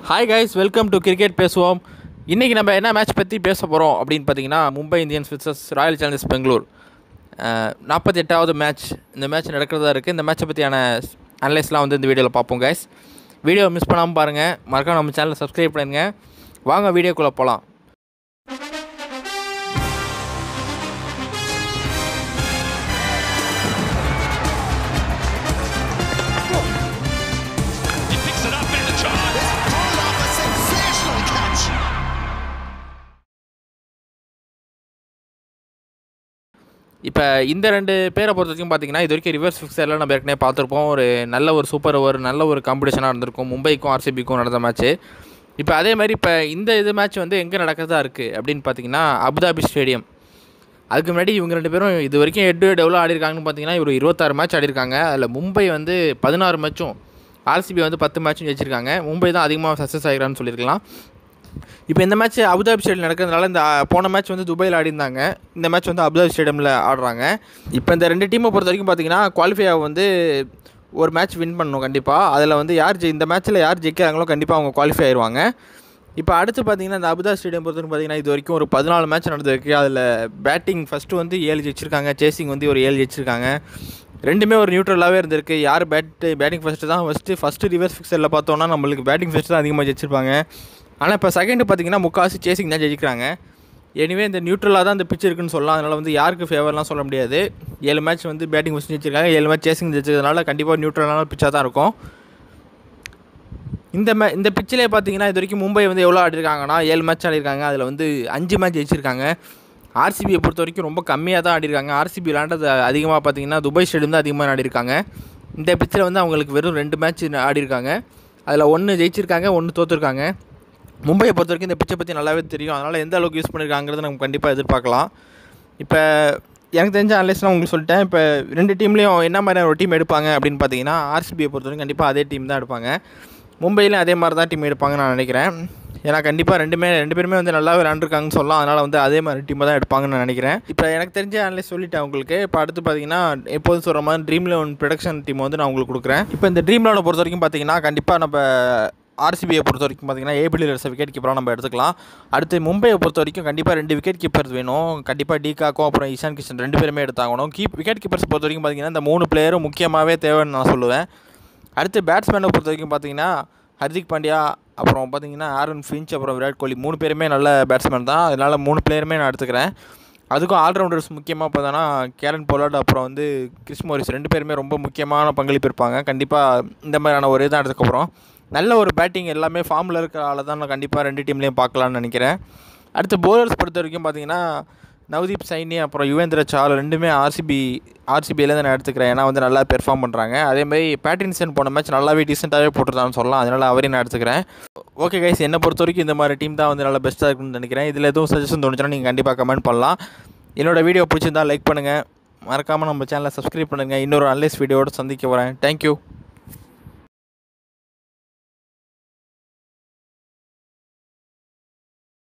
Hi guys welcome to cricket பேசுவோம் இன்றைக்கி நம்ம என்ன மேட்ச் பற்றி பேச போகிறோம் அப்படின்னு பார்த்தீங்கன்னா Mumbai Indians versus Royal Challengers Bangalore நாற்பத்தி எட்டாவது மேட்ச் இந்த மேட்ச் நடக்கிறதா இருக்குது இந்த மேட்சை பற்றியான அனலைஸ்லாம் வந்து இந்த வீடியோவில் பார்ப்போம் கைஸ் வீடியோ மிஸ் பண்ணாமல் பாருங்கள் மறக்காம நம்ம சேனலை சப்ஸ்கிரைப் பண்ணுங்கள் வாங்க வீடியோக்குள்ளே போகலாம் இப்போ இந்த ரெண்டு பேரை பொறுத்த வரைக்கும் பார்த்தீங்கன்னா இது வரைக்கும் ரிவர்ஸ் ஃபிக்ஸரில் நம்ம ஏற்கனவே பார்த்துருப்போம். ஒரு நல்ல ஒரு சூப்பர் ஓவர் நல்ல ஒரு காம்படிஷனாக இருந்திருக்கும். மும்பைக்கும் ஆர்சிபிக்கும் நடந்த மேட்ச்சு இப்போ அதே மாதிரி இப்போ இந்த இது மேட்ச் வந்து எங்கே நடக்கிறதா இருக்குது அப்படின்னு பார்த்தீங்கன்னா அபுதாபி ஸ்டேடியம் அதுக்கு முன்னாடி இவங்க ரெண்டு பேரும் இது வரைக்கும் எட்டு எவ்வளோ ஆடிருக்காங்கன்னு பார்த்தீங்கன்னா இவர் இருபத்தாறு மேட்ச் ஆடிருக்காங்க. அதில் மும்பை வந்து பதினாறு மேட்சும் ஆர்சிபி வந்து பத்து மேட்சும் ஜெயிச்சிருக்காங்க. மும்பை தான் அதிகமாக சக்ஸஸ் ஆகிறான்னு சொல்லியிருக்கலாம். இப்போ இந்த மேட்ச் அபுதாபி ஸ்டேடியம் நடக்கிறதுனால இந்த போன மேட்ச் வந்து துபாயில் ஆடிருந்தாங்க இந்த மேட்ச் வந்து அபுதாபி ஸ்டேடியமில் ஆடுறாங்க. இப்போ இந்த ரெண்டு டீமை பொறுத்த வரைக்கும் பார்த்தீங்கன்னா குவாலிஃபை வந்து ஒரு மேட்ச் வின் பண்ணணும் கண்டிப்பாக அதில் வந்து யார் ஜெ இந்த மேட்ச்சில் யார் ஜெயிக்கிறாங்களோ கண்டிப்பாக அவங்க குவாலிஃபை ஆயிடுவாங்க இப்போ அடுத்து பார்த்தீங்கன்னா இந்த அபுதாபி ஸ்டேடியம் பொறுத்த பார்த்தீங்கன்னா இது வரைக்கும் ஒரு பதினாலு மேட்ச் நடந்திருக்கு. அதில் பேட்டிங் ஃபஸ்ட்டு வந்து ஏழு ஜெயிச்சிருக்காங்க. சேசிங் வந்து ஒரு ஏழு ஜெயிச்சிருக்காங்க. ரெண்டுமே ஒரு நியூட்ரலாகவே இருந்திருக்கு. யார் பேட் பேட்டிங் ஃபஸ்ட்டு தான் ஃபஸ்ட்டு ஃபஸ்ட்டு ரிவர்ஸ் ஃபிக்ஸரில் பார்த்தோன்னா நம்மளுக்கு பேட்டிங் ஃபஸ்ட்டு தான் அதிகமாக ஜெயிச்சிருப்பாங்க. ஆனால் இப்போ செகண்டு பார்த்தீங்கன்னா முக்காசி சேசிங் தான் ஜெயிக்கிறாங்க. எனிவே இந்த நியூட்ரலாக தான் இந்த பிச் இருக்குன்னு சொல்லலாம். அதனால் வந்து யாருக்கு ஃபேவர்லாம் சொல்ல முடியாது. ஏழு மேட்ச் வந்து பேட்டிங் வச்சு ஜெயிச்சிருக்காங்க. ஏழு மேட்ச் சேசிங் ஜெயிச்சதுனால கண்டிப்பாக நியூட்ரலான பிச்சாக தான் இருக்கும். இந்த மே இந்த பிச்சிலே பார்த்தீங்கன்னா இது வரைக்கும் மும்பை வந்து எவ்வளோ ஆடிருக்காங்கன்னா ஏழு மேட்ச் ஆடிருக்காங்க. அதில் வந்து அஞ்சு மேட்ச் ஜெயிச்சிருக்காங்க. ஆர்சிபியை பொறுத்த வரைக்கும் ரொம்ப கம்மியாக தான் ஆடிருக்காங்க. ஆர்சிபி விளாண்டது அதிகமாக பார்த்தீங்கன்னா துபாய் ஸ்டேடியம் தான் அதிகமாக ஆடிருக்காங்க. இந்த பிச்சில் வந்து அவங்களுக்கு வெறும் ரெண்டு மேட்ச் ஆடிருக்காங்க. அதில் ஒன்று ஜெயிச்சிருக்காங்க ஒன்று தோற்றுருக்காங்க மும்பையை பொறுத்த வரைக்கும் இந்த பிச்சை பற்றி நல்லாவே தெரியும். அதனால் எந்த அளவுக்கு யூஸ் பண்ணியிருக்காங்கிறத நம்ம கண்டிப்பாக எதிர்பார்க்கலாம். இப்போ எனக்கு தெரிஞ்ச அனலிஸ்ட்லாம் உங்களுக்கு சொல்லிட்டேன். இப்போ ரெண்டு டீம்லேயும் என்ன மாதிரியான ஒரு டீம் எடுப்பாங்க அப்படின்னு பார்த்தீங்கன்னா ஆர்சிபியை பொறுத்த வரைக்கும் கண்டிப்பாக அதே டீம் தான் எடுப்பாங்க. மும்பையிலும் அதே மாதிரி தான் டீம் எடுப்பாங்கன்னு நான் நினைக்கிறேன். ஏன்னா கண்டிப்பாக ரெண்டுமே ரெண்டு பேருமே வந்து நல்லாவே விளாண்டுருக்காங்கன்னு சொல்லலாம். அதனால் வந்து அதே மாதிரி டீமை தான் எடுப்பாங்கன்னு நான் நினைக்கிறேன். இப்போ எனக்கு தெரிஞ்ச அனலிஸ்ட் சொல்லிட்டேன் உங்களுக்கு. இப்போ அடுத்து பார்த்தீங்கன்னா எப்போதும் சொல்கிற மாதிரி ட்ரீம் லெவன் ப்ரொடக்ஷன் டீம் வந்து நான் உங்களுக்கு கொடுக்குறேன். இப்போ இந்த ட்ரீம் லெவனை பொறுத்த வரைக்கும் பார்த்தீங்கன்னா கண்டிப்பாக நம்ம ஆர்சிபியை பொறுத்த வரைக்கும் பார்த்தீங்கன்னா ஏபிலியர்ஸை விக்கெட் கீப்பராக நம்ம எடுத்துக்கலாம். அடுத்து மும்பையை பொறுத்த வரைக்கும் கண்டிப்பாக ரெண்டு விக்கெட் கீப்பர்ஸ் வேணும். கண்டிப்பாக டிகாக்கும் அப்புறம் இஷான் கிஷன் ரெண்டு பேருமே எடுத்தாகணும். கீப் விக்கெட் கீப்பர்ஸ் பொறுத்த வரைக்கும் பார்த்தீங்கன்னா இந்த மூணு பிளேயரும் முக்கியமாகவே தேவைன்னு நான் சொல்லுவேன். அடுத்து பேட்ஸ்மேனை பொறுத்த வரைக்கும் பார்த்தீங்கன்னா ஹர்திக் பாண்டியா அப்புறம் பார்த்தீங்கன்னா ஆரன் ஃபின்ச் அப்புறம் விராட் கோலி மூணு பேருமே நல்ல பேட்ஸ்மேன் தான். அதனால் மூணு பிளேயருமே நான் எடுத்துக்கிறேன். அதுக்கும் ஆல்ரவுண்டர்ஸ் முக்கியமாக பார்த்தோன்னா கேரன் போலாட் அப்புறம் வந்து கிறிஸ் மோரிஸ் ரெண்டு பேருமே ரொம்ப முக்கியமான பங்களிப்பு இருப்பாங்க. கண்டிப்பாக இந்த மாதிரியான ஒரு இதாக எடுத்ததுக்கப்புறம். நல்ல ஒரு பேட்டிங் எல்லாமே ஃபார்மில் இருக்கிற ஆளை தான் நான் கண்டிப்பாக ரெண்டு டீம்லேயும் பார்க்கலான்னு நினைக்கிறேன். அடுத்து போலர்ஸ் பொறுத்த வரைக்கும் பார்த்தீங்கன்னா நவதீப் சைனி அப்புறம் யுவேந்திர சால் ரெண்டுமே ஆர்சிபி ஆர்சிபியிலேருந்து நான் எடுத்துக்கிறேன். ஏன்னா வந்து நல்லா பெர்ஃபார்ம் பண்ணுறாங்க அதேமாதிரி பேட்டின்சன் போன மேட்ச் நல்லாவே டீசெண்டாகவே போட்டுருந்தான்னு சொல்லலாம். அதனால் அவரையும் நான் எடுத்துக்கிறேன். ஓகே கைஸ் என்னை பொறுத்த வரைக்கும் இந்த மாதிரி டீம் தான் வந்து நல்லா பெஸ்ட்டாக இருக்குன்னு நினைக்கிறேன். இதில் எதுவும் சஜஷன் தோணுச்சுன்னா நீங்கள் கண்டிப்பாக கமெண்ட் பண்ணலாம். என்னோடய வீடியோ பிடிச்சிருந்தா லைக் பண்ணுங்கள் மறக்காமல் நம்ம சேனலை சப்ஸ்கிரைப் பண்ணுங்கள் இன்னொரு அன்லைஸ் வீடியோடு சந்திக்க வரேன் தேங்க்யூ